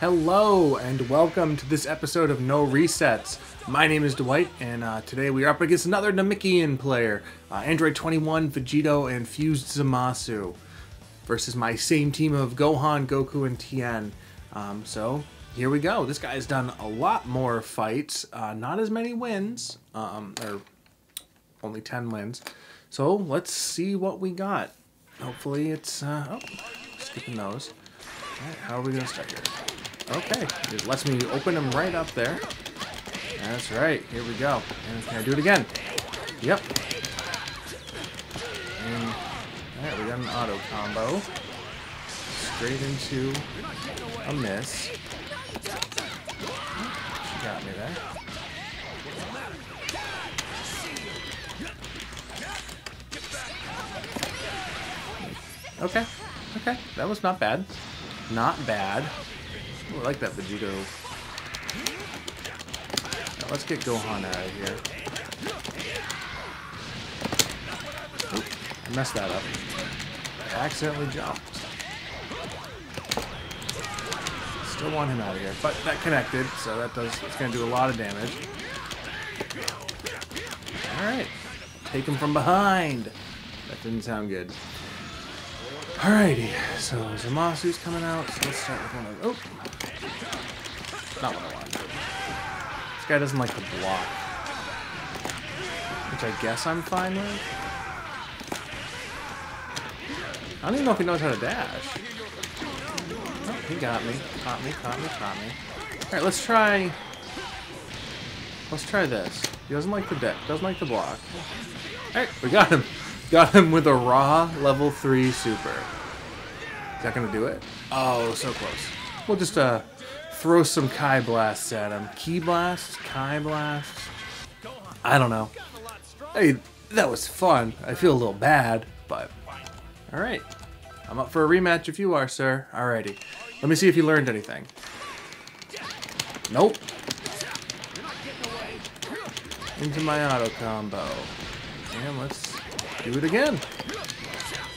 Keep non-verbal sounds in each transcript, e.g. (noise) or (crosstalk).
Hello, and welcome to this episode of No Resets. My name is Dwight, and uh, today we are up against another Namekian player, uh, Android 21, Vegito, and Fused Zamasu, versus my same team of Gohan, Goku, and Tien. Um, so, here we go. This guy's done a lot more fights, uh, not as many wins, um, or only 10 wins. So, let's see what we got. Hopefully it's, uh, oh, skipping those. How are we gonna start here? Okay, it lets me open them right up there. That's right, here we go. And can I do it again? Yep. And, alright, we got an auto combo. Straight into a miss. She got me there. Okay, okay, that was not bad. Not bad. I like that Vegito. Now let's get Gohan out of here. Oop, I messed that up. I accidentally jumped. Still want him out of here, but that connected, so that does, it's gonna do a lot of damage. Alright, take him from behind. That didn't sound good. Alrighty, so Zamasu's coming out, so let's start with one of oh not what I want. This guy doesn't like to block. Which I guess I'm fine with. I don't even know if he knows how to dash. Oh, he got me. Caught me, caught me, caught me. Alright, let's try let's try this. He doesn't like the deck, doesn't like the block. Alright, we got him. (laughs) Got him with a raw level 3 super. Is that gonna do it? Oh, so close. We'll just uh throw some Kai blasts at him. Ki blasts? Kai blasts? I don't know. Hey, that was fun. I feel a little bad, but alright. I'm up for a rematch if you are, sir. Alrighty. Let me see if you learned anything. Nope. Into my auto combo. And let's do it again.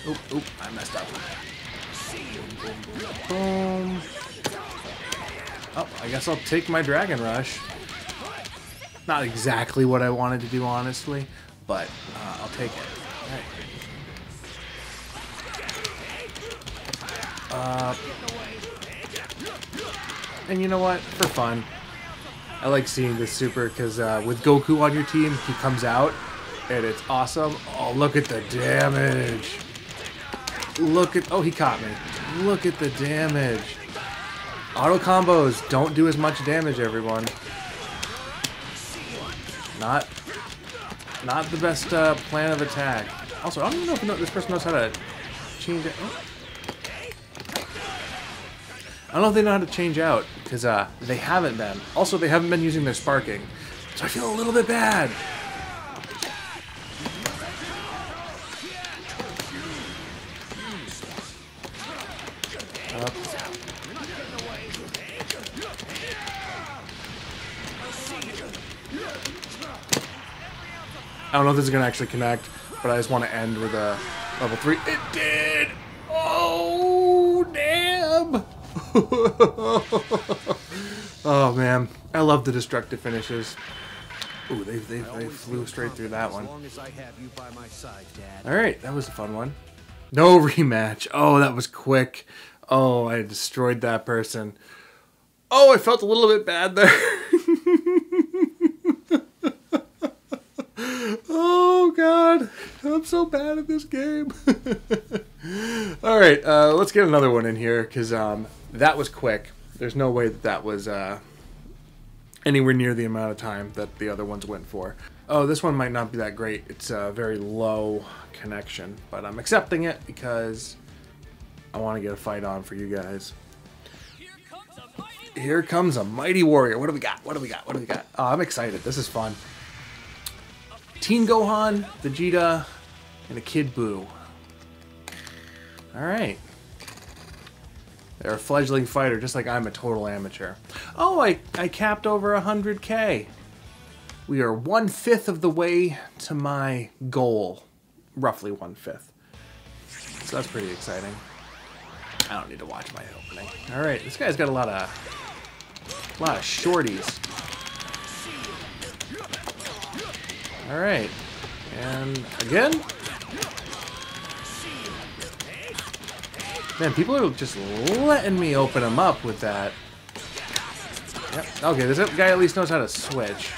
Oop, oop, I messed up. Boom. Oh, I guess I'll take my Dragon Rush. Not exactly what I wanted to do, honestly, but uh, I'll take it. Uh, and you know what? For fun, I like seeing this super because uh, with Goku on your team, he comes out and it's awesome. Oh, look at the damage. Look at... Oh, he caught me. Look at the damage. Auto combos don't do as much damage, everyone. Not... Not the best uh, plan of attack. Also, I don't even know if know, this person knows how to change it. Oh. I don't know if they know how to change out, because uh, they haven't been. Also, they haven't been using their sparking. So I feel a little bit bad. I don't know if this is going to actually connect, but I just want to end with a level 3. It did! Oh, damn! (laughs) oh, man. I love the destructive finishes. Ooh, they, they, they flew straight through that one. Alright, that was a fun one. No (laughs) rematch. Oh, that was quick. Oh, I destroyed that person. Oh, I felt a little bit bad there. (laughs) oh god, I'm so bad at this game. (laughs) All right, uh, let's get another one in here because um, that was quick. There's no way that that was uh, anywhere near the amount of time that the other ones went for. Oh, this one might not be that great. It's a very low connection, but I'm accepting it because I want to get a fight on for you guys. Here comes a mighty warrior. What do we got? What do we got? What do we got? Oh, I'm excited. This is fun. Teen Gohan, Vegeta, and a Kid Buu. Alright. They're a fledgling fighter, just like I'm a total amateur. Oh, I, I capped over 100k. We are one-fifth of the way to my goal. Roughly one-fifth. So that's pretty exciting. I don't need to watch my opening. All right, this guy's got a lot of, a lot of shorties. All right, and again. Man, people are just letting me open them up with that. Yep. Okay, this guy at least knows how to switch.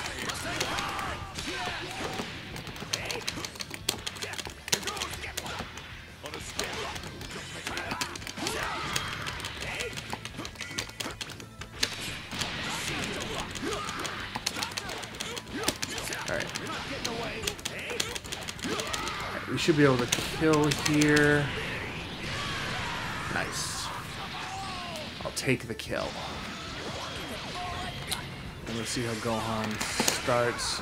Should be able to kill here. Nice. I'll take the kill. And let's see how Gohan starts.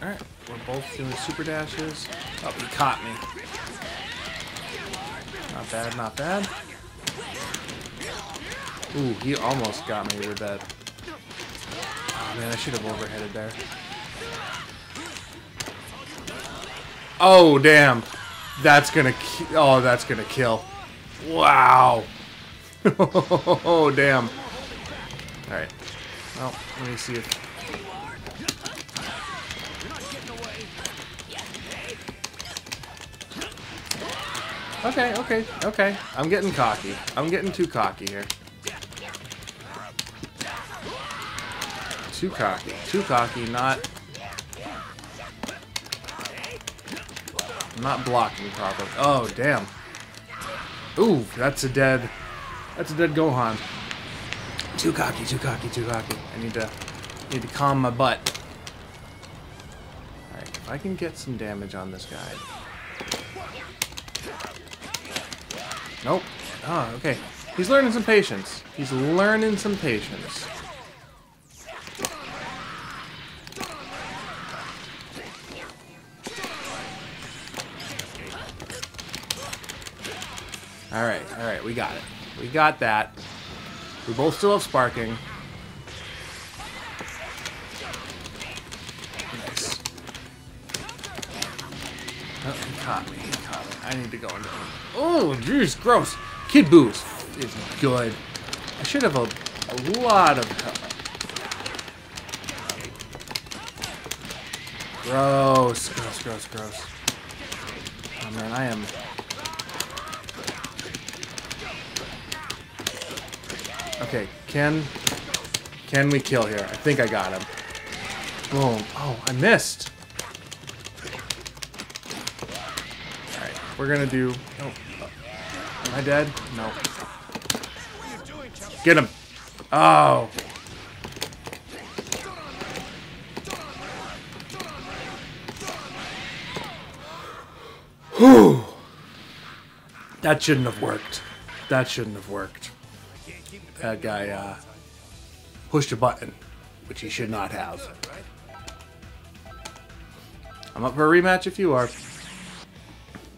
Alright, we're both doing super dashes. Oh, he caught me. Not bad, not bad. Ooh, he almost got me with that. Oh man, I should have overheaded there. Oh, damn. That's gonna Oh, that's gonna kill. Wow. (laughs) oh, damn. Alright. Well, let me see if... Okay, okay, okay. I'm getting cocky. I'm getting too cocky here. Too cocky. Too cocky, not... Not blocking properly. Oh, damn. Ooh, that's a dead... That's a dead Gohan. Too cocky, too cocky, too cocky. I need to... Need to calm my butt. Alright, if I can get some damage on this guy. Nope. Oh, okay. He's learning some patience. He's learning some patience. Alright, alright, we got it. We got that. We both still have sparking. Nice. Oh, he caught me. He caught me. I need to go into him. Oh, jeez, gross. Kid Buu's is good. I should have a, a lot of health. Gross, gross, gross, gross. Oh man, I am Okay, can can we kill here? I think I got him. Boom. Oh, I missed. Alright, we're gonna do... Oh, am I dead? No. Get him. Oh. Whew. That shouldn't have worked. That shouldn't have worked that guy uh, pushed a button, which he should not have. I'm up for a rematch if you are.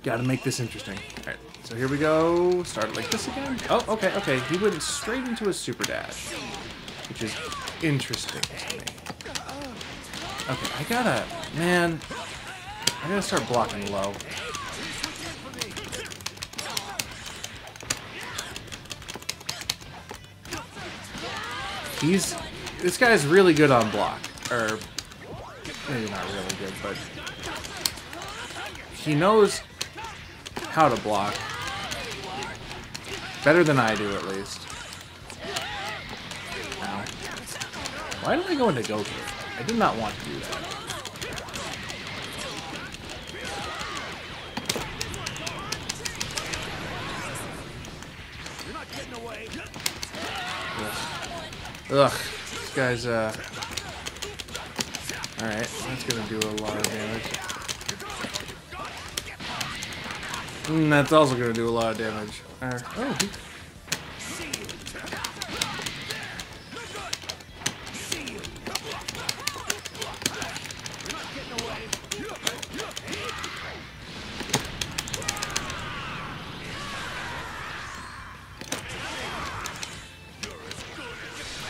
Gotta make this interesting. Alright, so here we go. Start like this again. Oh, okay, okay. He went straight into a super dash, which is interesting to me. Okay, I gotta, man, I gotta start blocking low. He's this guy's really good on block, or maybe not really good, but he knows how to block better than I do, at least. Ow. Why did I go into Goku? I did not want to do that. Ugh, this guy's, uh... Alright, that's gonna do a lot of damage. Mm, that's also gonna do a lot of damage. Oh,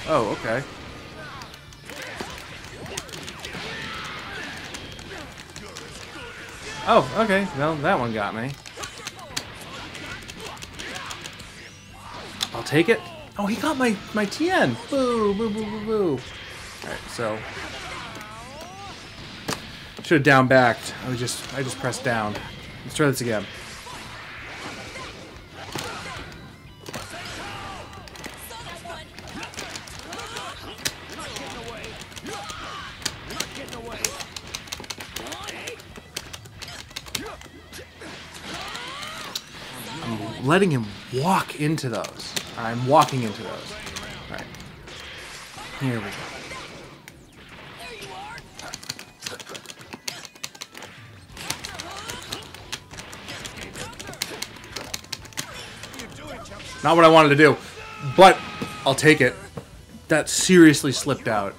Oh, okay. Oh, okay. Well, that one got me. I'll take it. Oh, he got my, my Tien. Boo, boo, boo, boo, boo. Alright, so... Should have down backed. I just I just pressed down. Let's try this again. Letting him walk into those. I'm walking into those. All right. Here we go. Not what I wanted to do, but I'll take it. That seriously slipped out.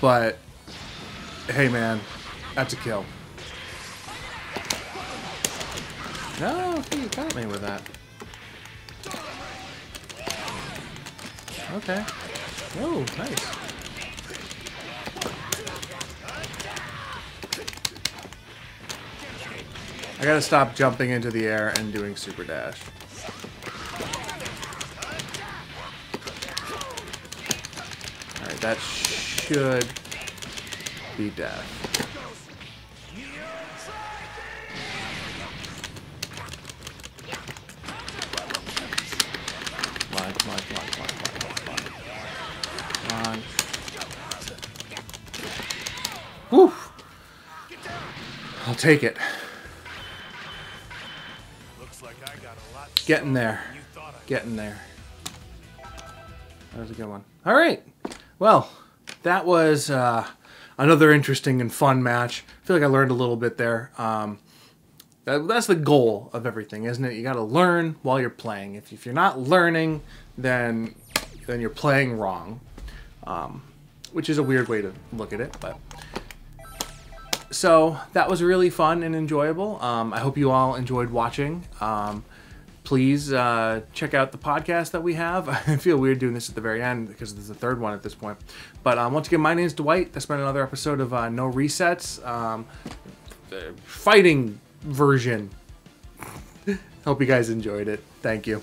But, hey man, that's a kill. No, he got me with that. Okay. Oh, nice. I gotta stop jumping into the air and doing super dash. Alright, that should be death. Come on, come on, come on, come on, come on, come on. Whew. I'll take it. Looks like I got a lot Getting there. you thought I Getting there. That was a good one. All right. Well, that was uh, another interesting and fun match. I feel like I learned a little bit there. Um, that, that's the goal of everything, isn't it? You got to learn while you're playing. If, if you're not learning, then then you're playing wrong, um, which is a weird way to look at it, but so that was really fun and enjoyable. Um, I hope you all enjoyed watching. Um, please uh, check out the podcast that we have. (laughs) I feel weird doing this at the very end because is the third one at this point. But um, once again, my name is Dwight. That's been another episode of uh, No Resets, um, fighting version. (laughs) Hope you guys enjoyed it. Thank you.